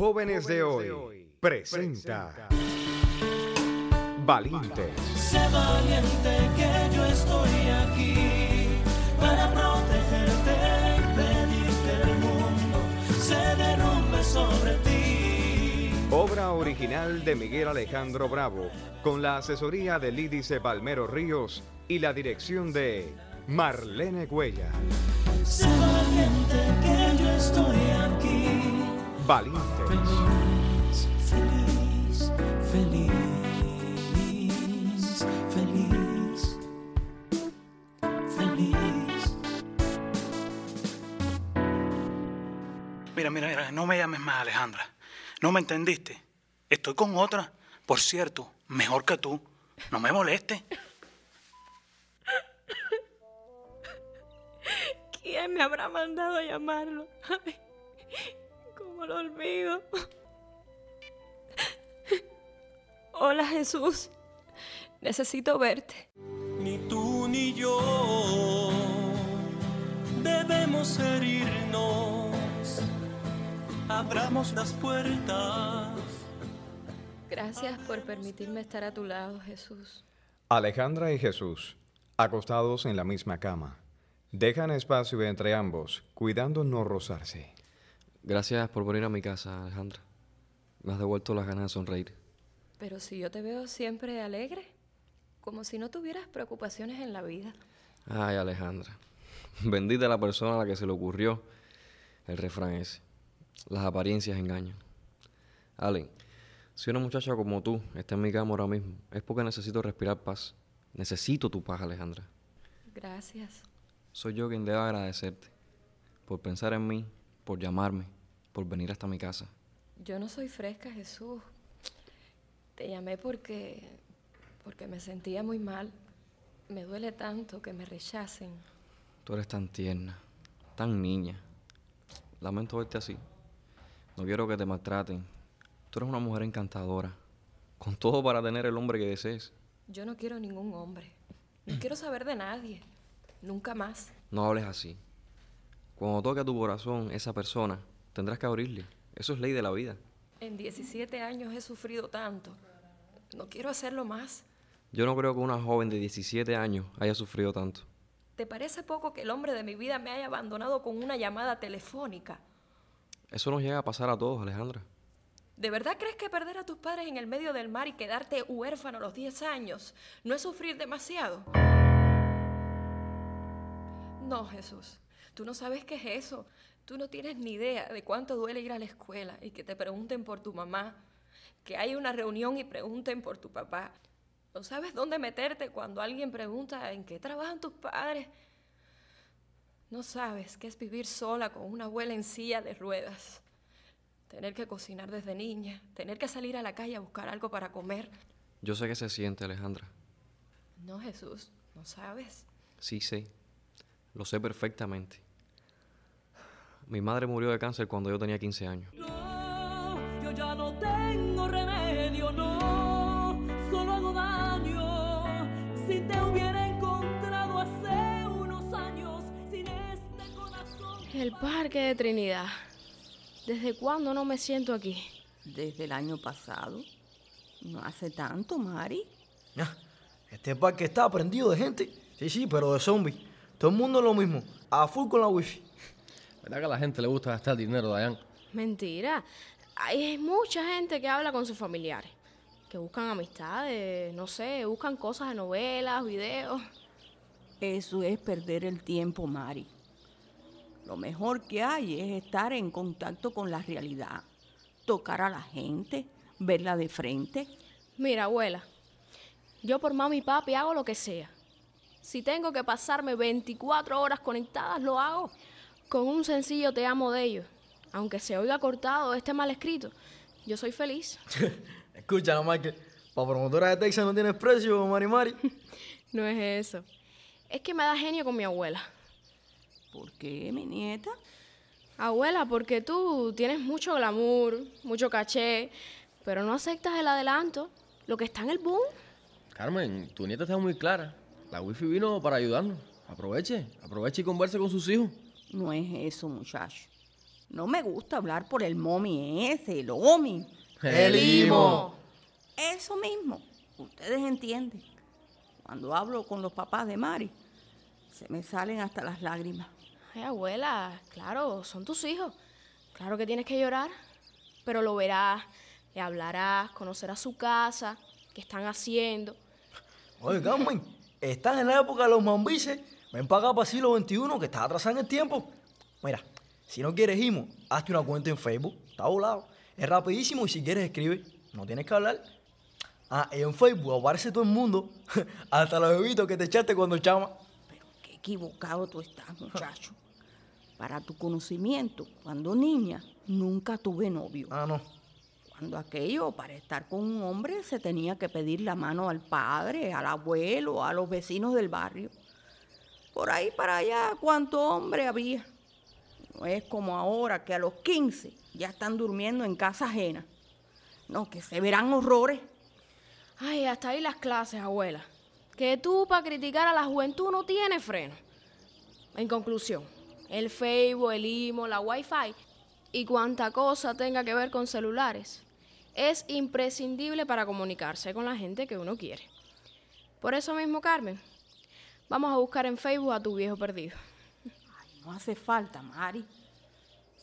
Jóvenes de hoy presenta Valientes. Sé valiente que yo estoy aquí para protegerte y pedir que el mundo se derrumbe sobre ti. Obra original de Miguel Alejandro Bravo, con la asesoría de Lídice Palmero Ríos y la dirección de Marlene Cuella. Sé valiente que yo estoy aquí. Valientes. Feliz, feliz, feliz, feliz, feliz. Mira, mira, mira, no me llames más Alejandra. ¿No me entendiste? Estoy con otra, por cierto, mejor que tú. No me molestes. ¿Quién me habrá mandado a llamarlo? Ay, ¿Cómo lo olvido? Hola Jesús, necesito verte. Ni tú ni yo debemos herirnos. Abramos las puertas. Gracias por permitirme estar a tu lado, Jesús. Alejandra y Jesús, acostados en la misma cama, dejan espacio entre ambos, cuidando no rozarse. Gracias por venir a mi casa, Alejandra. Me has devuelto las ganas de sonreír. Pero si yo te veo siempre alegre, como si no tuvieras preocupaciones en la vida. Ay, Alejandra. Bendita la persona a la que se le ocurrió el refrán ese. Las apariencias engañan. Ale, si una muchacha como tú está en mi cama ahora mismo, es porque necesito respirar paz. Necesito tu paz, Alejandra. Gracias. Soy yo quien debe agradecerte por pensar en mí, por llamarme, por venir hasta mi casa. Yo no soy fresca, Jesús. Te llamé porque porque me sentía muy mal. Me duele tanto que me rechacen. Tú eres tan tierna, tan niña. Lamento verte así. No quiero que te maltraten. Tú eres una mujer encantadora, con todo para tener el hombre que desees. Yo no quiero ningún hombre. No quiero saber de nadie. Nunca más. No hables así. Cuando toque a tu corazón esa persona, tendrás que abrirle. Eso es ley de la vida. En 17 años he sufrido tanto. No quiero hacerlo más. Yo no creo que una joven de 17 años haya sufrido tanto. ¿Te parece poco que el hombre de mi vida me haya abandonado con una llamada telefónica? Eso nos llega a pasar a todos, Alejandra. ¿De verdad crees que perder a tus padres en el medio del mar y quedarte huérfano a los 10 años no es sufrir demasiado? No, Jesús, tú no sabes qué es eso. Tú no tienes ni idea de cuánto duele ir a la escuela y que te pregunten por tu mamá, que hay una reunión y pregunten por tu papá. No sabes dónde meterte cuando alguien pregunta en qué trabajan tus padres. No sabes qué es vivir sola con una abuela en silla de ruedas. Tener que cocinar desde niña, tener que salir a la calle a buscar algo para comer. Yo sé que se siente, Alejandra. No, Jesús, no sabes. Sí sé. Lo sé perfectamente. Mi madre murió de cáncer cuando yo tenía 15 años. No, yo ya no tengo remedio, no, solo hago daño. Si te hubiera encontrado hace unos años, sin este corazón. El Parque de Trinidad. ¿Desde cuándo no me siento aquí? Desde el año pasado. No hace tanto, Mari. Ah, Este parque está prendido de gente. Sí, sí, pero de zombies. Todo el mundo es lo mismo. A full con la wifi. ¿Verdad que a la gente le gusta gastar dinero, Dayan? Mentira. Hay mucha gente que habla con sus familiares, que buscan amistades, no sé, buscan cosas de novelas, videos. Eso es perder el tiempo, Mari. Lo mejor que hay es estar en contacto con la realidad, tocar a la gente, verla de frente. Mira, abuela, yo por mami y papi hago lo que sea. Si tengo que pasarme 24 horas conectadas, lo hago. Con un sencillo te amo de ellos. Aunque se oiga cortado, esté mal escrito, yo soy feliz. Escúchala, Michael. Para promotora de Texas no tienes precio, Mari Mari. No es eso. Es que me da genio con mi abuela. ¿Por qué, mi nieta? Abuela, porque tú tienes mucho glamour, mucho caché, pero no aceptas el adelanto, lo que está en el boom. Carmen, tu nieta está muy clara. La wifi vino para ayudarnos. Aproveche, aproveche y converse con sus hijos. No es eso, muchacho. No me gusta hablar por el momi ese, el omi. El Imo. Eso mismo, ustedes entienden. Cuando hablo con los papás de Mari, se me salen hasta las lágrimas. Ay, abuela, claro, son tus hijos. Claro que tienes que llorar, pero lo verás, le hablarás, conocerás su casa, qué están haciendo. Oigan, men, están en la época de los mambises. Ven para acá para el siglo XXI, que está atrasado en el tiempo. Mira, si no quieres Imo, hazte una cuenta en Facebook. Está volado. Es rapidísimo y si quieres escribe. No tienes que hablar. Ah, y en Facebook aparece todo el mundo. Hasta los bebitos que te echaste cuando chama. Qué equivocado tú estás, muchacho. Para tu conocimiento, cuando niña, nunca tuve novio. Ah, no. Aquello, para estar con un hombre, se tenía que pedir la mano al padre, al abuelo, a los vecinos del barrio. Por ahí para allá, ¿cuánto hombre había? No es como ahora que a los 15 ya están durmiendo en casa ajena. No, que se verán horrores. Ay, hasta ahí las clases, abuela. Que tú para criticar a la juventud no tienes freno. En conclusión, el Facebook, el IMO, la Wi-Fi y cuanta cosa tenga que ver con celulares es imprescindible para comunicarse con la gente que uno quiere. Por eso mismo, Carmen, vamos a buscar en Facebook a tu viejo perdido. No hace falta, Mari.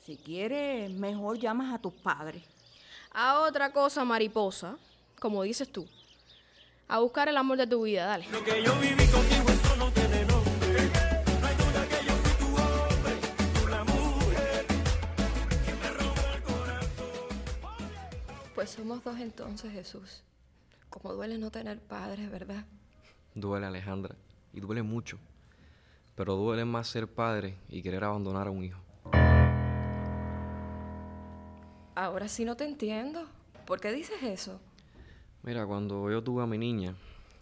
Si quieres, mejor llamas a tus padres. A otra cosa mariposa, como dices tú. A buscar el amor de tu vida, dale. Lo que yo viví contigo, somos dos entonces, Jesús. Como duele no tener padres, ¿verdad? Duele, Alejandra, y duele mucho. Pero duele más ser padre y querer abandonar a un hijo. Ahora sí no te entiendo. ¿Por qué dices eso? Mira, cuando yo tuve a mi niña,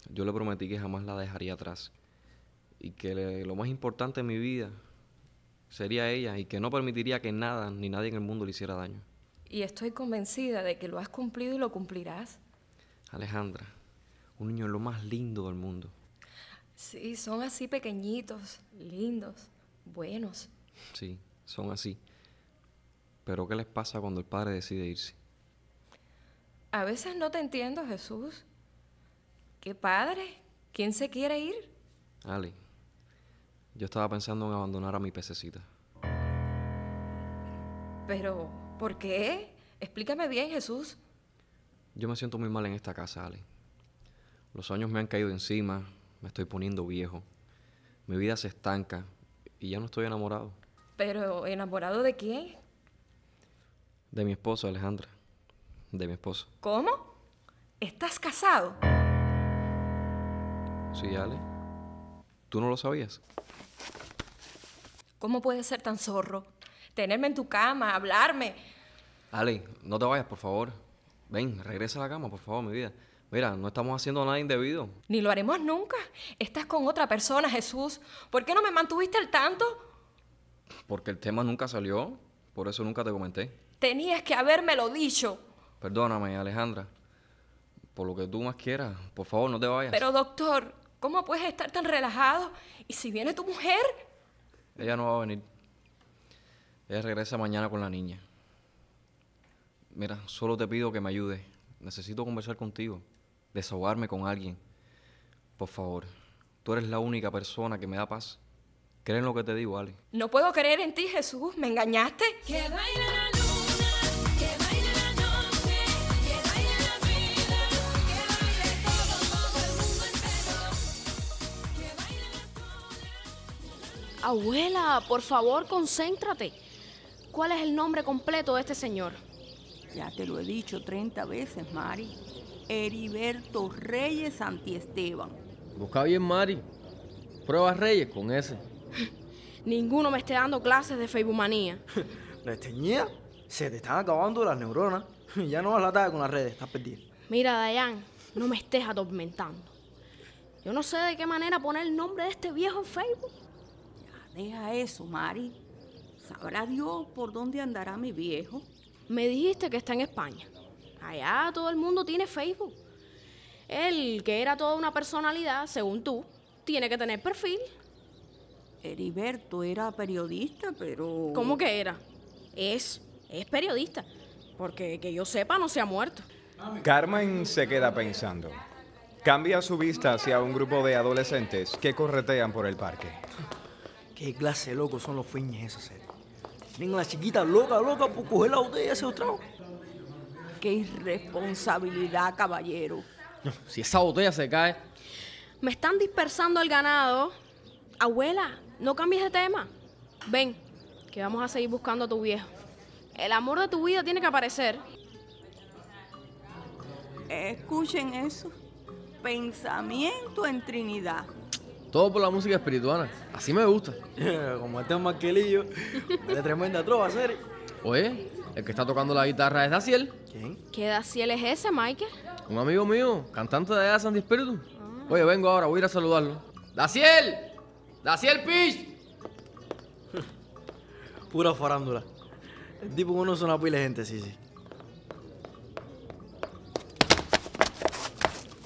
yo le prometí que jamás la dejaría atrás. Y que le- lo más importante en mi vida sería ella y que no permitiría que nada ni nadie en el mundo le hiciera daño. Y estoy convencida de que lo has cumplido y lo cumplirás. Alejandra, un niño es lo más lindo del mundo. Sí, son así pequeñitos, lindos, buenos. Sí, son así. Pero ¿qué les pasa cuando el padre decide irse? A veces no te entiendo, Jesús. ¿Qué padre? ¿Quién se quiere ir? Ale, yo estaba pensando en abandonar a mi pececita. Pero, ¿por qué? Explícame bien, Jesús. Yo me siento muy mal en esta casa, Ale. Los años me han caído encima, me estoy poniendo viejo. Mi vida se estanca y ya no estoy enamorado. Pero, ¿enamorado de quién? De mi esposo, Alejandra. De mi esposo. ¿Cómo? ¿Estás casado? Sí, Ale. ¿Tú no lo sabías? ¿Cómo puedes ser tan zorro? Tenerme en tu cama, hablarme. Ale, no te vayas, por favor. Ven, regresa a la cama, por favor, mi vida. Mira, no estamos haciendo nada indebido. Ni lo haremos nunca. Estás con otra persona, Jesús. ¿Por qué no me mantuviste al tanto? Porque el tema nunca salió. Por eso nunca te comenté. Tenías que habérmelo dicho. Perdóname, Alejandra. Por lo que tú más quieras. Por favor, no te vayas. Pero, doctor, ¿cómo puedes estar tan relajado? ¿Y si viene tu mujer? Ella no va a venir. Ella regresa mañana con la niña. Mira, solo te pido que me ayudes. Necesito conversar contigo. Desahogarme con alguien. Por favor. Tú eres la única persona que me da paz. Cree en lo que te digo, Ale. No puedo creer en ti, Jesús. ¿Me engañaste? Que baile la luna, que baile la noche, que baile la vida, que baile todo, todo el mundo entero. Que baile la Abuela, por favor, concéntrate. ¿Cuál es el nombre completo de este señor? Ya te lo he dicho 30 veces, Mari. Heriberto Reyes Santiesteban. Busca bien, Mari. Prueba Reyes con ese. Ninguno me esté dando clases de Facebook manía. Desteñida, se te están acabando las neuronas. Ya no vas la tarde con las redes, estás perdida. Mira, Dayan, no me estés atormentando. Yo no sé de qué manera poner el nombre de este viejo en Facebook. Deja eso, Mari. Sabrá Dios por dónde andará mi viejo. Me dijiste que está en España. Allá todo el mundo tiene Facebook. Él, que era toda una personalidad, según tú, tiene que tener perfil. Heriberto era periodista, pero... ¿Cómo que era? Es, es periodista. Porque que yo sepa no se ha muerto. Carmen se queda pensando. Cambia su vista hacia un grupo de adolescentes que corretean por el parque. Qué clase de locos son los fines esa a la chiquita loca, loca por coger la botella y hacer trago. Qué irresponsabilidad, caballero. No, si esa botella se cae. Me están dispersando el ganado. Abuela, no cambies de tema. Ven, que vamos a seguir buscando a tu viejo. El amor de tu vida tiene que aparecer. Escuchen eso. Pensamiento en Trinidad. Todo por la música espirituana. Así me gusta. Como este es Marquelillo, de tremenda trova, serie. Oye, el que está tocando la guitarra es Daciel. ¿Quién? ¿Qué Daciel es ese, Michael? Un amigo mío, cantante de allá de Santi Espíritu. Oye, vengo ahora, voy a ir a saludarlo. ¡Daciel! ¡Daciel Pish! Pura farándula. El tipo conoce una pila de gente, sí, sí.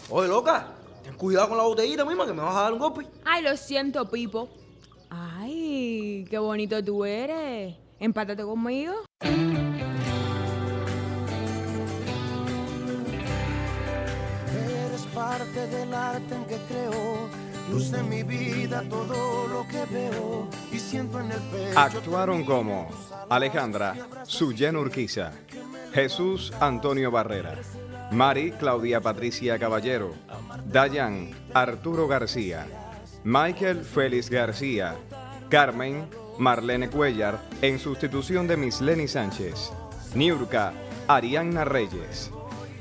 Oye, loca, ten cuidado con la botellita misma que me vas a dar un golpe. Ay, lo siento, Pipo. Ay, qué bonito tú eres. Empátate conmigo. Eres parte del arte en que creo, luz de mi vida, todo lo que veo y siento en el pecho. Actuaron como Alejandra Suyen Urquiza, Jesús Antonio Barrera, Mari Claudia Patricia Caballero, Dayan Arturo García, Michael Félix García, Carmen Marlene Cuellar en sustitución de Miss Lenny Sánchez, Niurka Arianna Reyes,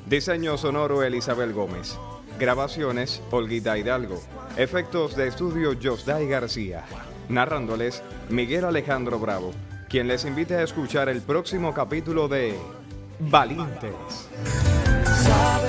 Diseño sonoro Elizabeth Gómez. Grabaciones Olguita Hidalgo. Efectos de estudio Josday García. Narrándoles Miguel Alejandro Bravo, quien les invita a escuchar el próximo capítulo de Valientes. top